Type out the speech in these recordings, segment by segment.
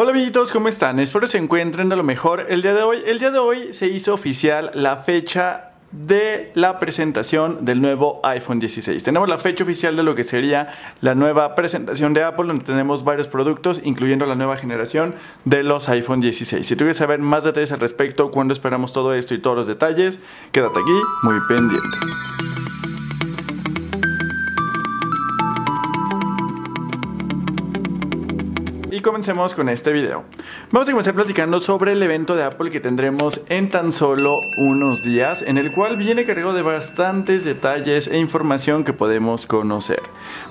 Hola amiguitos, ¿cómo están? Espero se encuentren de lo mejor el día de hoy. El día de hoy se hizo oficial la fecha de la presentación del nuevo iPhone 16. Tenemos la fecha oficial de lo que sería la nueva presentación de Apple, donde tenemos varios productos, incluyendo la nueva generación de los iPhone 16. Si tú quieres saber más detalles al respecto, cuándo esperamos todo esto y todos los detalles, quédate aquí muy pendiente. Y comencemos con este video. Vamos a comenzar platicando sobre el evento de Apple que tendremos en tan solo unos días, en el cual viene cargado de bastantes detalles e información que podemos conocer.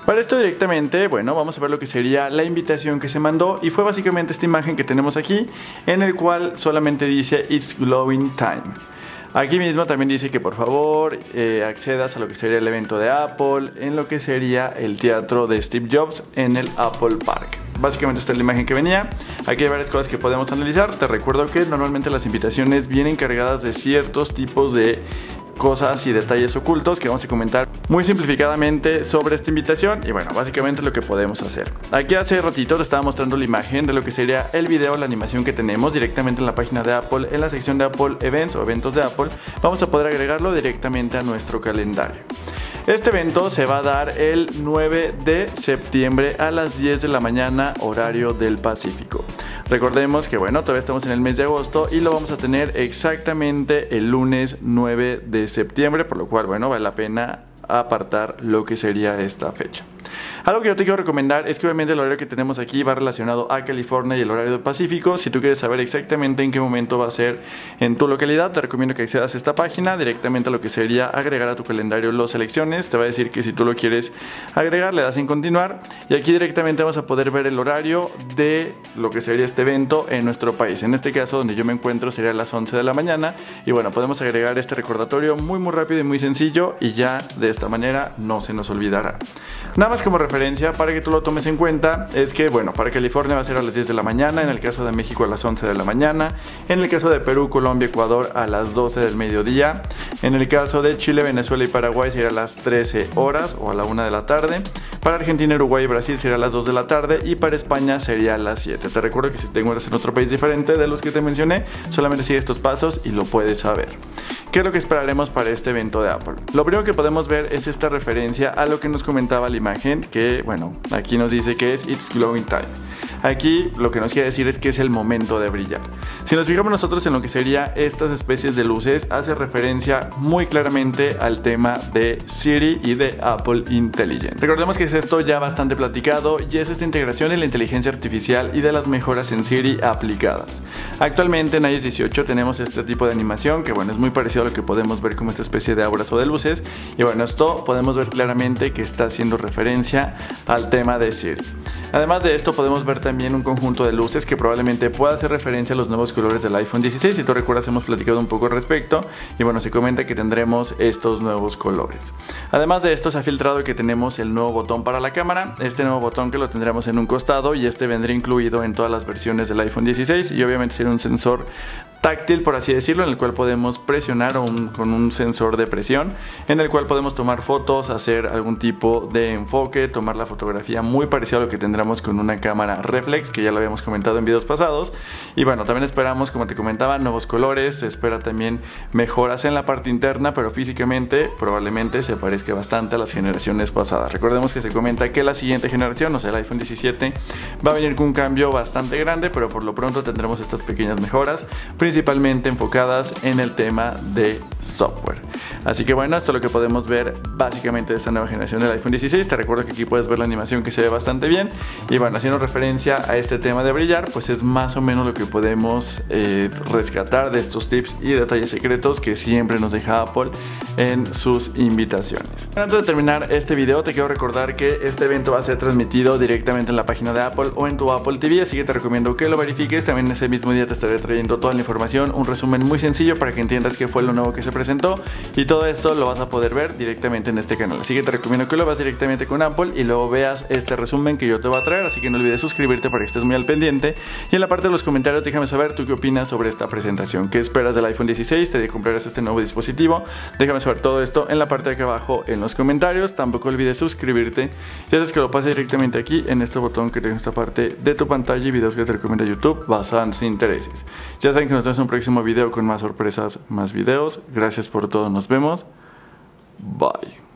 Para esto directamente, bueno, vamos a ver lo que sería la invitación que se mandó y fue básicamente esta imagen que tenemos aquí, en el cual solamente dice It's Glowing Time. Aquí mismo también dice que por favor eh, accedas a lo que sería el evento de Apple en lo que sería el teatro de Steve Jobs en el Apple Park. Básicamente esta es la imagen que venía. Aquí hay varias cosas que podemos analizar. Te recuerdo que normalmente las invitaciones vienen cargadas de ciertos tipos de cosas y detalles ocultos que vamos a comentar muy simplificadamente sobre esta invitación y bueno, básicamente lo que podemos hacer. Aquí hace ratito te estaba mostrando la imagen de lo que sería el video, la animación que tenemos directamente en la página de Apple, en la sección de Apple Events o eventos de Apple, vamos a poder agregarlo directamente a nuestro calendario. Este evento se va a dar el 9 de septiembre a las 10 de la mañana horario del Pacífico. Recordemos que bueno, todavía estamos en el mes de agosto y lo vamos a tener exactamente el lunes 9 de septiembre, por lo cual bueno, vale la pena apartar lo que sería esta fecha. Algo que yo te quiero recomendar es que obviamente el horario que tenemos aquí va relacionado a California y el horario del Pacífico. Si tú quieres saber exactamente en qué momento va a ser en tu localidad, te recomiendo que accedas a esta página directamente a lo que sería agregar a tu calendario las selecciones. Te va a decir que si tú lo quieres agregar, le das en continuar y aquí directamente vamos a poder ver el horario de lo que sería este evento en nuestro país. En este caso, donde yo me encuentro sería a las 11 de la mañana y bueno, podemos agregar este recordatorio muy muy rápido y muy sencillo y ya de esta manera no se nos olvidará. Nada más como referencia para que tú lo tomes en cuenta es que, bueno, para California va a ser a las 10 de la mañana, en el caso de México a las 11 de la mañana, en el caso de Perú, Colombia, Ecuador a las 12 del mediodía, en el caso de Chile, Venezuela y Paraguay sería a las 13 horas o a la 1 de la tarde, para Argentina, Uruguay y Brasil sería las 2 de la tarde y para España sería las 7. Te recuerdo que si te encuentras en otro país diferente de los que te mencioné, solamente sigue estos pasos y lo puedes saber. ¿Qué es lo que esperaremos para este evento de Apple? Lo primero que podemos ver es esta referencia a lo que nos comentaba la imagen, que bueno, aquí nos dice que es It's Glowing Time. Aquí lo que nos quiere decir es que es el momento de brillar. Si nos fijamos nosotros en lo que sería estas especies de luces, hace referencia muy claramente al tema de Siri y de Apple Intelligent. Recordemos que es esto ya bastante platicado y es esta integración de la inteligencia artificial y de las mejoras en Siri aplicadas. Actualmente en iOS 18 tenemos este tipo de animación que bueno es muy parecido a lo que podemos ver como esta especie de auras o de luces y bueno esto podemos ver claramente que está haciendo referencia al tema de Siri. Además de esto podemos ver también un conjunto de luces que probablemente pueda hacer referencia a los nuevos colores del iPhone 16. Si tú recuerdas hemos platicado un poco al respecto y bueno se comenta que tendremos estos nuevos colores. Además de esto se ha filtrado que tenemos el nuevo botón para la cámara, este nuevo botón que lo tendremos en un costado y este vendría incluido en todas las versiones del iPhone 16 y obviamente será un sensor táctil, por así decirlo, en el cual podemos presionar con un sensor de presión, en el cual podemos tomar fotos, hacer algún tipo de enfoque, tomar la fotografía muy parecida a lo que tendremos con una cámara reflex, que ya lo habíamos comentado en videos pasados. Y bueno, también esperamos, como te comentaba, nuevos colores, se espera también mejoras en la parte interna, pero físicamente probablemente se parezca bastante a las generaciones pasadas. Recordemos que se comenta que la siguiente generación, o sea, el iPhone 17, va a venir con un cambio bastante grande, pero por lo pronto tendremos estas pequeñas mejoras principalmente enfocadas en el tema de software. Así que bueno, esto es lo que podemos ver básicamente de esta nueva generación del iPhone 16. Te recuerdo que aquí puedes ver la animación que se ve bastante bien. Y bueno, haciendo referencia a este tema de brillar, pues es más o menos lo que podemos eh, rescatar de estos tips y detalles secretos que siempre nos deja Apple en sus invitaciones. Antes de terminar este video, te quiero recordar que este evento va a ser transmitido directamente en la página de Apple o en tu Apple TV, así que te recomiendo que lo verifiques. También ese mismo día te estaré trayendo toda la información información, un resumen muy sencillo para que entiendas qué fue lo nuevo que se presentó. Y todo esto lo vas a poder ver directamente en este canal. Así que te recomiendo que lo vas directamente con Apple y luego veas este resumen que yo te voy a traer, así que no olvides suscribirte para que estés muy al pendiente. Y en la parte de los comentarios déjame saber tú qué opinas sobre esta presentación, qué esperas del iPhone 16, te comprarás este nuevo dispositivo, déjame saber todo esto en la parte de acá abajo en los comentarios, tampoco olvides suscribirte, ya sabes que lo pases directamente aquí en este botón que tengo en esta parte de tu pantalla y videos que te recomienda YouTube basados en intereses. Ya saben que nos vemos en un próximo video con más sorpresas, más videos. Gracias por todo, nos vemos. Bye.